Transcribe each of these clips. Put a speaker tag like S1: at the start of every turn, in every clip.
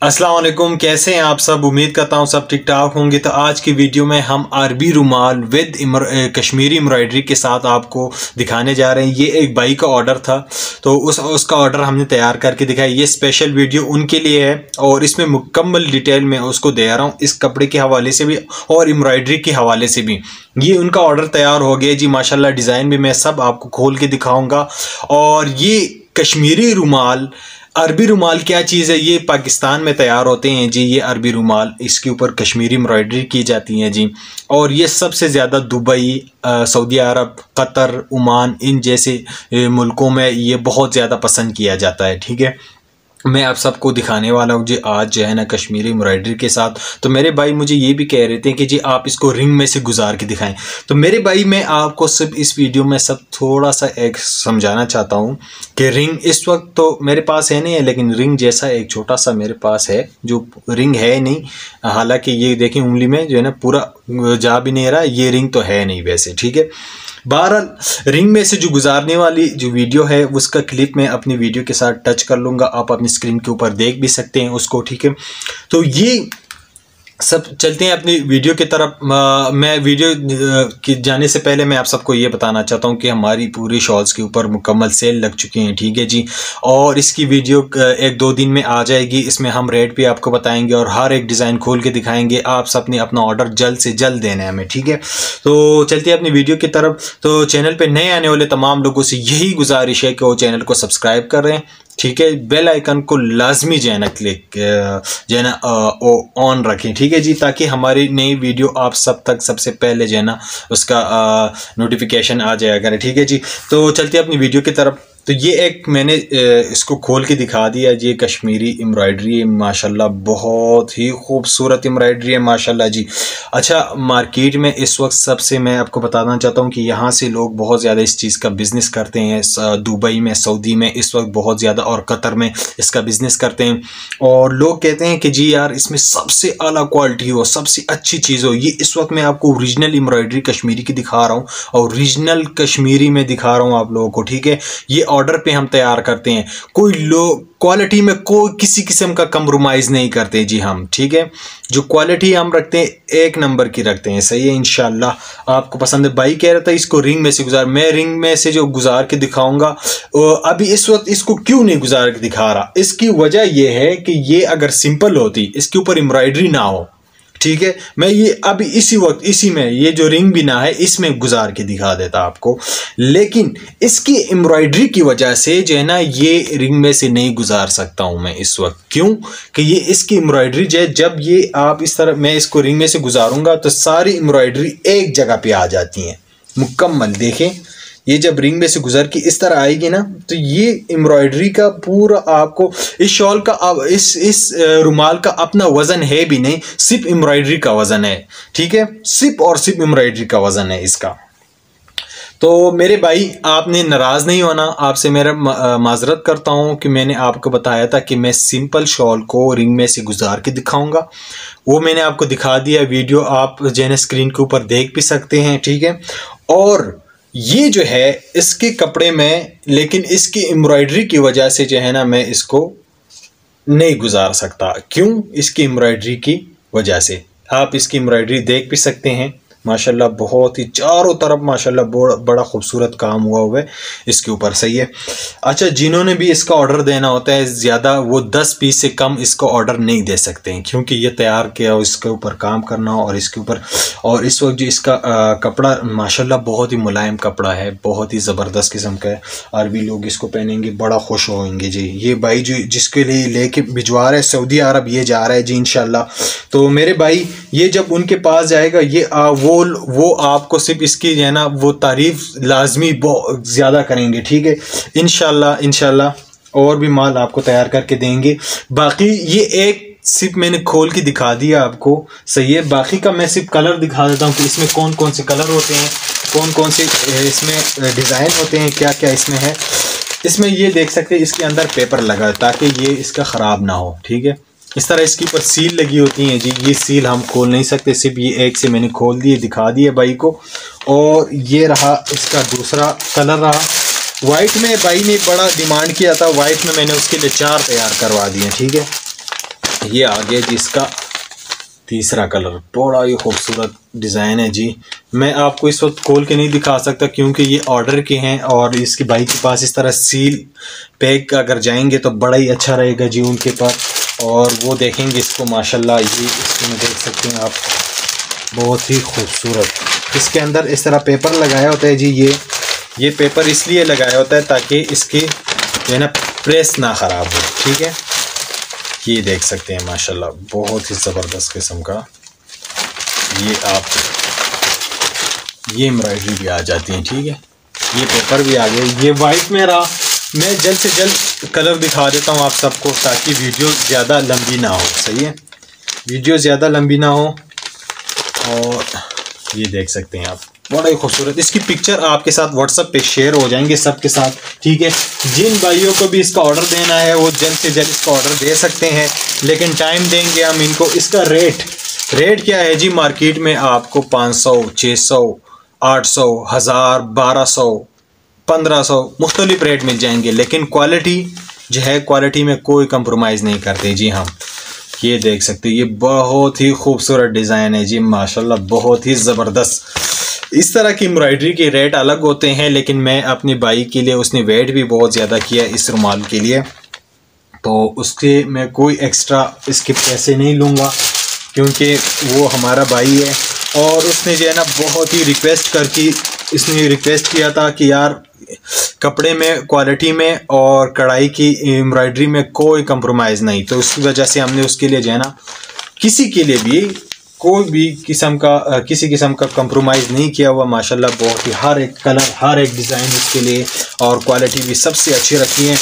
S1: السلام علیکم، کیسے ہیں آپ سب؟ امید کرتا ہوں سب ٹھیک ٹھاک ہوں گے۔ تو آج کی ویڈیو میں ہم عربی رومال ود کشمیری امبرائڈری کے ساتھ آپ کو دکھانے جا رہے ہیں۔ یہ ایک بائی کا آرڈر تھا۔ تو اس اس کا آرڈر ہم نے تیار کر کے دکھایا۔ یہ اسپیشل ویڈیو ان کے لیے ہے اور اس میں مکمل ڈیٹیل میں اس کو دے رہا ہوں۔ اس کپڑے کے حوالے سے بھی اور امبرائڈری کے حوالے سے بھی۔ یہ ان کا آرڈر تیار ہو گیا جی ماشاءاللہ، ڈیزائن بھی میں سب آپ کو کھول کے دکھاؤں گا۔ اور یہ کشمیری رومال عربی رومال کیا چیز ہے؟ یہ پاکستان میں تیار ہوتے ہیں جی یہ عربی رومال اس کے اوپر کشمیری امبرائڈری کی جاتی ہیں جی۔ اور یہ سب سے زیادہ دبئی سعودی عرب، قطر، عمان، ان جیسے ملکوں میں یہ بہت زیادہ پسند کیا جاتا ہے، ٹھیک ہے۔ میں آپ سب کو دکھانے والا ہوں۔ جی آج جو ہے نا کشمیری امبرائڈری کے ساتھ۔ تو میرے بھائی مجھے یہ بھی کہہ رہے تھے کہ جی آپ اس کو رنگ میں سے گزار کے دکھائیں۔ تو میرے بھائی، میں آپ کو صرف اس ویڈیو میں سب تھوڑا سا ایک سمجھانا چاہتا ہوں کہ رنگ اس وقت تو میرے پاس ہے نہیں ہے لیکن رنگ جیسا ایک چھوٹا سا میرے پاس ہے، جو رنگ ہے نہیں۔ حالانکہ یہ دیکھیں، انگلی میں جو ہے نا پورا جا بھی نہیں رہا، یہ رنگ تو ہے نہیں ویسے، ٹھیک ہے۔ بہرحال، رنگ میں سے جو گزارنے والی جو ویڈیو ہے، اس کا کلپ میں اپنی ویڈیو کے ساتھ ٹچ کر لوں گا۔ آپ اپنی اسکرین کے اوپر دیکھ بھی سکتے ہیں اس کو، ٹھیک ہے؟ تو یہ سب چلتے ہیں اپنی ویڈیو کی طرف۔ میں ویڈیو کی جانے سے پہلے میں آپ سب کو یہ بتانا چاہتا ہوں کہ ہماری پوری شالز کے اوپر مکمل سیل لگ چکی ہیں، ٹھیک ہے جی۔ اور اس کی ویڈیو ایک دو دن میں آ جائے گی۔ اس میں ہم ریٹ بھی آپ کو بتائیں گے اور ہر ایک ڈیزائن کھول کے دکھائیں گے۔ آپ سب نے اپنا آرڈر جلد سے جلد دینا ہے ہمیں، ٹھیک ہے۔ تو چلتے ہیں اپنی ویڈیو کی طرف۔ تو چینل پہ نئے آنے والے تمام لوگوں سے یہی گزارش ہے کہ وہ چینل کو سبسکرائب کر رہے ہیں۔ ٹھیک ہے بیل آئیکن کو لازمی جو ہے نا کلک جو ہے نا آن رکھیں۔ ٹھیک ہے جی تاکہ ہماری نئی ویڈیو آپ سب تک سب سے پہلے جو ہے نا اس کا نوٹیفیکیشن آ جائے کرے۔ ٹھیک ہے جی تو چلتے اپنی ویڈیو کی طرف۔ تو یہ ایک میں نے اس کو کھول کے دکھا دیا یہ کشمیری امبرائڈری ہے ماشاءاللہ بہت ہی خوبصورت امبرائڈری ہے، ماشاءاللہ جی۔ اچھا مارکیٹ میں اس وقت سب سے میں آپ کو بتانا چاہتا ہوں کہ یہاں سے لوگ بہت زیادہ اس چیز کا بزنس کرتے ہیں دبئی میں، سعودی میں، اس وقت بہت زیادہ اور قطر میں اس کا بزنس کرتے ہیں۔ اور لوگ کہتے ہیں کہ جی یار، اس میں سب سے اعلیٰ کوالٹی ہو، سب سے اچھی چیز ہو۔ یہ اس وقت میں آپ کو اوریجنل امبرائڈری کشمیری کی دکھا رہا ہوں اور اوریجنل کشمیری میں دکھا رہا ہوں آپ لوگوں کو، ٹھیک ہے؟ یہ آرڈر پہ ہم تیار کرتے ہیں۔ کوئی لو کوالٹی میں کوئی کسی قسم کا کمپرومائز نہیں کرتے۔ جی ہم، ٹھیک ہے؟ جو کوالٹی ہم رکھتے ہیں، ایک نمبر کی رکھتے ہیں۔ صحیح ہے، انشاءاللہ۔ آپ کو پسند ہے، بھائی کہہ رہا تھا، اس کو رنگ میں سے گزار۔ میں رنگ میں سے جو گزار کے دکھاؤں گا ابھی اس وقت اس کو کیوں نہیں گزار کے دکھا رہا؟ اس کی وجہ یہ ہے کہ یہ اگر سمپل ہوتی، اس کے اوپر امبرائڈری نہ ہو۔ ٹھیک ہے؟ میں یہ اب اسی وقت، اسی میں یہ جو رنگ بھی نہ ہے، اس میں گزار کے دکھا دیتا آپ کو۔ لیکن اس کی امبرائڈری کی وجہ سے جو ہے نا، یہ رنگ میں سے نہیں گزار سکتا ہوں میں اس وقت۔ کیوں؟ کہ یہ اس کی امبرائڈری جو ہے، جب یہ آپ اس طرح، میں اس کو رنگ میں سے گزاروں گا تو ساری امبرائڈری ایک جگہ پہ آ جاتی ہیں۔ مکمل دیکھیں۔ یہ جب رنگ میں سے گزر کے اس طرح آئے گی نا، تو یہ امبرائڈری کا پورا آپ کو، اس شال کا اس اس رومال کا اپنا وزن ہے بھی نہیں، صرف امبرائڈری کا وزن ہے، ٹھیک ہے؟ صرف اور صرف امبرائڈری کا وزن ہے اس کا۔ تو میرے بھائی، آپ نے ناراض نہیں ہونا، آپ سے میرا معذرت کرتا ہوں کہ میں نے آپ کو بتایا تھا کہ میں سمپل شال کو رنگ میں سے گزار کے دکھاؤں گا۔ وہ میں نے آپ کو دکھا دیا، ویڈیو آپ جو ہے اسکرین کے اوپر دیکھ بھی سکتے ہیں، ٹھیک ہے؟ اور یہ جو ہے اس کے کپڑے میں، لیکن اس کی امبرائڈری کی وجہ سے جو ہے نا میں اس کو نہیں گزار سکتا۔ کیوں؟ اس کی امبرائڈری کی وجہ سے۔ آپ اس کی امبرائڈری دیکھ بھی سکتے ہیں۔ ماشاءاللہ بہت ہی چاروں طرف ماشاءاللہ بڑا خوبصورت کام ہوا ہوا ہے اس کے اوپر صحیح ہے۔ اچھا جنہوں نے بھی اس کا آرڈر دینا ہوتا ہے، زیادہ وہ دس پیس سے کم اس کو آرڈر نہیں دے سکتے ہیں، کیونکہ یہ تیار کیا، اس کے اوپر کام کرنا اور اس کے اوپر اور اس وقت جو اس کا کپڑا، ماشاءاللہ بہت ہی ملائم کپڑا ہے، بہت ہی زبردست قسم کا ہے۔ عربی لوگ اس کو پہنیں گے، بڑا خوش ہوئیں گے۔ جی یہ بھائی جو جس کے لیے لے کے بھجوا رہے سعودی عرب یہ جا رہا ہے جی انشاءاللہ۔ تو میرے بھائی، یہ جب ان کے پاس جائے گا، یہ وہ وہ آپ کو صرف اس کی جو ہے نا وہ تعریف لازمی بہت زیادہ کریں گے، ٹھیک ہے؟ انشاءاللہ انشاءاللہ اور بھی مال آپ کو تیار کر کے دیں گے۔ باقی یہ ایک صرف میں نے کھول کے دکھا دیا آپ کو، صحیح ہے؟ باقی کا میں صرف کلر دکھا دیتا ہوں کہ اس میں کون کون سے کلر ہوتے ہیں، کون کون سے اس میں ڈیزائن ہوتے ہیں، کیا کیا اس میں ہے۔ اس میں یہ دیکھ سکتے ہیں، اس کے اندر پیپر لگا ہے تاکہ یہ اس کا خراب نہ ہو، ٹھیک ہے؟ اس طرح اس کے اوپر سیل لگی ہوتی ہیں جی یہ سیل ہم کھول نہیں سکتے، صرف یہ ایک سے میں نے کھول دیے دکھا دیے بھائی کو۔ اور یہ رہا، اس کا دوسرا کلر رہا۔ وائٹ میں بھائی نے بڑا ڈیمانڈ کیا تھا وائٹ میں میں نے اس کے لیے چار تیار کروا دیے، ٹھیک ہے۔ یہ آگے جس جی، کا تیسرا کلر۔ بڑا ہی خوبصورت ڈیزائن ہے جی۔ میں آپ کو اس وقت کھول کے نہیں دکھا سکتا کیونکہ یہ آرڈر کے ہیں اور اس کی بائک کے پاس اس طرح سیل پیک اگر جائیں گے تو بڑا ہی اچھا رہے گا جی ان کے پاس۔ اور وہ دیکھیں گے اس کو، ماشاءاللہ، یہ اس میں دیکھ سکتے ہیں آپ۔ بہت ہی خوبصورت۔ اس کے اندر اس طرح پیپر لگایا ہوتا ہے۔ جی یہ یہ پیپر اس لیے لگایا ہوتا ہے تاکہ اس کی جو ہے نا پریس نہ خراب ہو۔ ٹھیک ہے؟ یہ دیکھ سکتے ہیں، ماشاءاللہ، بہت ہی زبردست قسم کا۔ یہ آپ، یہ امبرائڈری بھی آ جاتی ہیں۔ ٹھیک ہے؟ یہ پیپر بھی آ گئے۔ یہ وائٹ میں رہا میں جلد سے جلد کلر دکھا دیتا ہوں آپ سب کو تاکہ ویڈیو زیادہ لمبی نہ ہو، صحیح ہے؟ ویڈیو زیادہ لمبی نہ ہو اور یہ دیکھ سکتے ہیں آپ۔ بڑا ہی خوبصورت۔ اس کی پکچر آپ کے ساتھ واٹس اپ پہ شیئر ہو جائیں گے سب کے ساتھ، ٹھیک ہے؟ جن بھائیوں کو بھی اس کا آرڈر دینا ہے، وہ جلد سے جلد اس کا آرڈر دے سکتے ہیں، لیکن ٹائم دیں گے ہم ان کو۔ اس کا ریٹ ریٹ کیا ہے جی؟ مارکیٹ میں آپ کو پانچ سو، چھ سو، آٹھ سو، ہزار، بارہ سو۔ پندرہ سو مختلف ریٹ مل جائیں گے، لیکن کوالٹی جو ہے کوالٹی میں کوئی کمپرومائز نہیں کرتے۔ جی ہم یہ دیکھ سکتے یہ بہت ہی خوبصورت ڈیزائن ہے۔ جی ماشاءاللہ، بہت ہی زبردست۔ اس طرح کی امبرائڈری کے ریٹ الگ ہوتے ہیں، لیکن میں اپنی بائی کے لیے، اس نے ویٹ بھی بہت زیادہ کیا اس رومال کے لیے۔ تو اس کے میں کوئی ایکسٹرا اس کے پیسے نہیں لوں گا، کیونکہ وہ ہمارا بھائی ہے۔ اور اس نے جو ہے نا، بہت ہی ریکویسٹ کر کی اس نے ریکویسٹ کیا تھا کہ یار کپڑے میں کوالٹی میں اور کڑھائی کی امبرائڈری میں کوئی کمپرومائز نہیں۔ تو اس کی وجہ سے ہم نے اس کے لیے جو ہے نا، کسی کے لیے بھی کوئی بھی قسم کا، کسی قسم کا کمپرومائز نہیں کیا ہوا۔ ماشاءاللہ، بہت ہی ہر ایک کلر ہر ایک ڈیزائن اس کے لیے اور کوالٹی بھی سب سے اچھی رکھی ہیں۔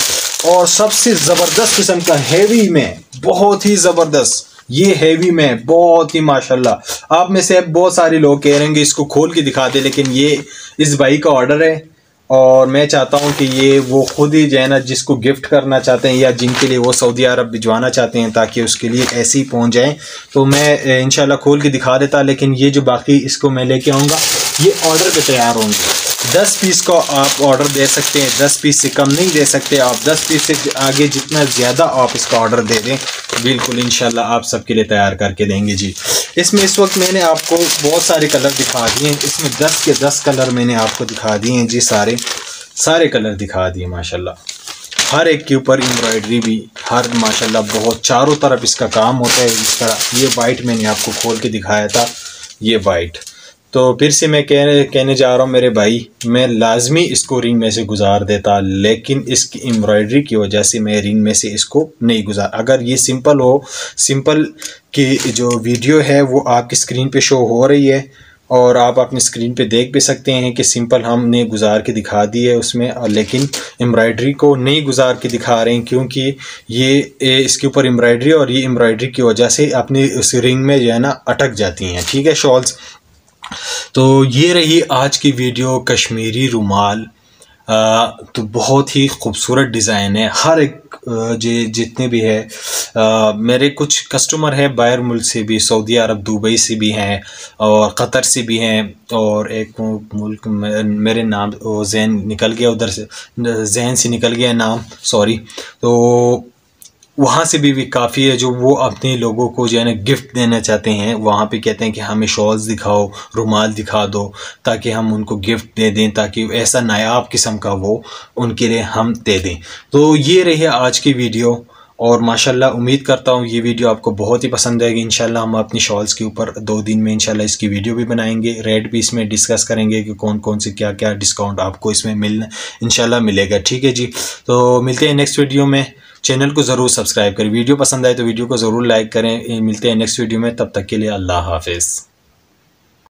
S1: اور سب سے زبردست قسم کا ہیوی میں، بہت ہی زبردست، یہ ہیوی میں بہت ہی ماشاءاللہ۔ آپ میں سے بہت سارے لوگ کہہ رہے ہیں کہ اس کو کھول کے دکھا دے لیکن یہ اس بھائی کا آرڈر ہے۔ اور میں چاہتا ہوں کہ یہ وہ خود ہی جو ہے نا، جس کو گفٹ کرنا چاہتے ہیں یا جن کے لیے وہ سعودی عرب بھجوانا چاہتے ہیں تاکہ اس کے لیے ایسے ہی پہنچ جائیں۔ تو میں انشاءاللہ کھول کے دکھا دیتا، لیکن یہ جو باقی اس کو میں لے کے آؤں گا، یہ آرڈر پہ تیار ہوں گے۔ دس پیس کو آپ آرڈر دے سکتے ہیں۔ دس پیس سے کم نہیں دے سکتے۔ آپ دس پیس سے آگے جتنا زیادہ آپ اس کا آرڈر دے دیں، بالکل انشاءاللہ آپ سب کے لیے تیار کر کے دیں گے۔ جی اس میں اس وقت میں نے آپ کو بہت سارے کلر دکھا دیے ہیں۔ اس میں دس کے دس کلر میں نے آپ کو دکھا دیے ہیں۔ جی سارے سارے کلر دکھا دیے، ماشاءاللہ۔ ہر ایک کے اوپر امبرائڈری بھی، ہر، ماشاءاللہ، بہت چاروں طرف اس کا کام ہوتا ہے۔ اس طرح یہ وائٹ میں نے آپ کو کھول کے دکھایا تھا۔ یہ وائٹ۔ تو پھر سے میں کہنے کہنے جا رہا ہوں میرے بھائی، میں لازمی اس کو رنگ میں سے گزار دیتا، لیکن اس کی امبرائڈری کی وجہ سے میں رنگ میں سے اس کو نہیں گزار۔ اگر یہ سمپل ہو سمپل کی جو ویڈیو ہے وہ آپ کی اسکرین پہ شو ہو رہی ہے اور آپ اپنی اسکرین پہ دیکھ بھی سکتے ہیں کہ سمپل ہم نے گزار کے دکھا دی ہے اس میں، لیکن امبرائڈری کو نہیں گزار کے دکھا رہے ہیں کیونکہ یہ اس کے اوپر امبرائڈری اور یہ امبرائڈری کی وجہ سے اپنی اس رنگ میں جو ہے نا اٹک جاتی ہیں۔ ٹھیک ہے شالز تو یہ رہی آج کی ویڈیو کشمیری رومال۔ تو بہت ہی خوبصورت ڈیزائن ہے۔ ہر ایک جی، جتنے بھی ہے میرے کچھ کسٹمر ہیں باہر ملک سے بھی، سعودی عرب، دبئی سے بھی ہیں اور قطر سے بھی ہیں اور ایک ملک میرے نام زین نکل گیا ادھر سے ذہن سے نکل گیا نام، سوری۔ تو وہاں سے بھی, بھی کافی ہے جو وہ اپنے لوگوں کو جو ہے نا گفٹ دینا چاہتے ہیں وہاں پہ کہتے ہیں کہ ہمیں شالز دکھاؤ رومال دکھا دو تاکہ ہم ان کو گفٹ دے دیں تاکہ ایسا نایاب قسم کا وہ ان کے لیے ہم دے دیں۔ تو یہ رہی آج کی ویڈیو اور ماشاءاللہ امید کرتا ہوں یہ ویڈیو آپ کو بہت ہی پسند آئے گی۔ انشاءاللہ ہم اپنی شالز کے اوپر دو دن میں انشاءاللہ اس کی ویڈیو بھی بنائیں گے۔ ریٹ بھی اس میں ڈسکس کریں گے کہ کون کون سے کیا کیا ڈسکاؤنٹ آپ کو اس میں ملنا انشاءاللہ ملے گا۔ ٹھیک ہے جی تو ملتے ہیں نیکسٹ ویڈیو میں۔ چینل کو ضرور سبسکرائب کریں۔ ویڈیو پسند آئے تو ویڈیو کو ضرور لائک کریں۔ ملتے ہیں نیکسٹ ویڈیو میں۔ تب تک کے لیے اللہ حافظ۔